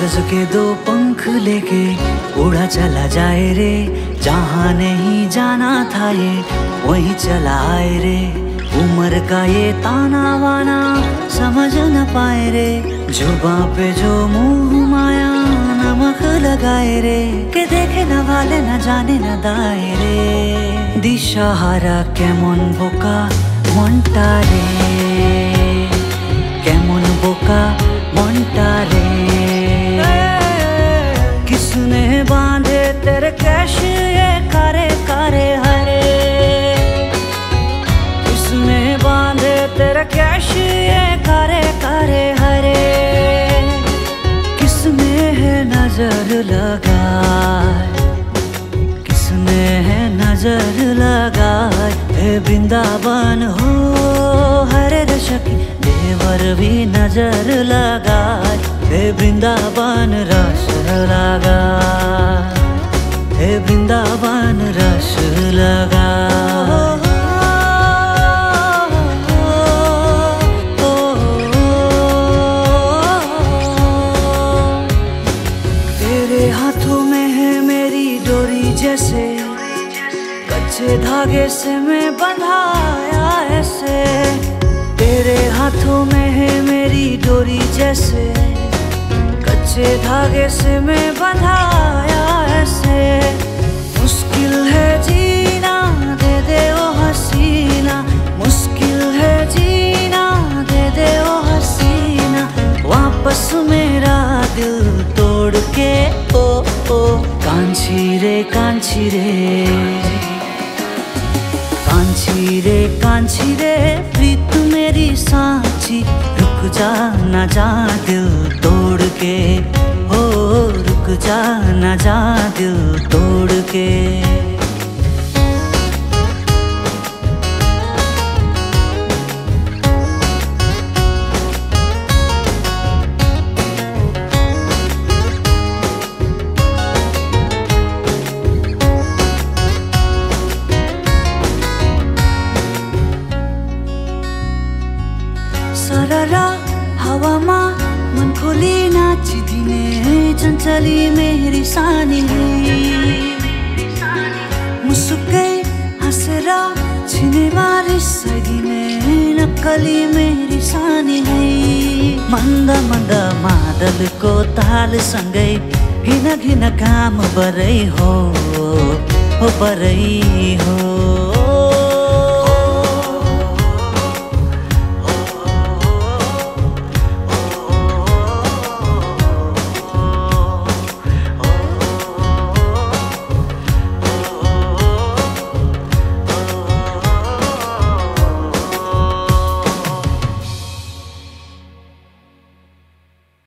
कागज के दो पंख लेके उड़ा चला जाए रे जहाँ नहीं जाना था ये वहीं चला आए रे उम्र का ये ताना वाना समझ न पाए रे जुबा पे जो मुंह माया नमक लगाए रे के देखे न वाले न जाने न दाए रे দিশাহারা কেমন বোকা মনটা রে কেমন বোকা लगाए। किसने है नज़र लगाए? वृंदावन हो, हर दशक देवर भी नज़र लगाए। वृंदावन रस लगा हे वृंदावन रस लगा जैसे कच्चे धागे से मैं बंधाया ऐसे। तेरे हाथों में है मेरी डोरी जैसे, कच्चे धागे से मैं बंधाया ऐसे। मुश्किल है जीना, दे दे ओ हसीना। मुश्किल है जीना, दे दे ओ हसीना। वापस मेरा दिल तोड़ के, ओ ओ। कांची रे कांची रे कांची रे कांची रे प्रीत मेरी सांची, रुक जा ना जा दिल तोड़ के। हो रुक जा ना जा दिल तोड़ के। हावामा मन खोली नाचिदिने चञ्चली मेरी सानी मुसुक्कै हाँसेर छिनेमा रिसाइदिने नक्कली मेरी सानी मन्द मन्द मादलको तालसँगै घिन घिन काम बरै हो बरै हो।